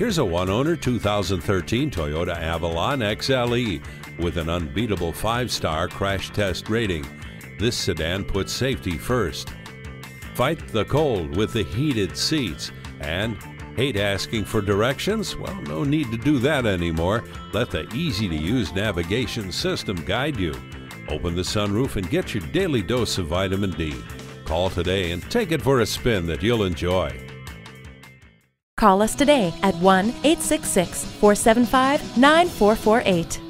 Here's a one owner 2013 Toyota Avalon XLE with an unbeatable five star crash test rating. This sedan puts safety first. Fight the cold with the heated seats and hate asking for directions? Well, no need to do that anymore. Let the easy to use navigation system guide you. Open the sunroof and get your daily dose of vitamin D. Call today and take it for a spin that you'll enjoy. Call us today at 1 866 475 9448.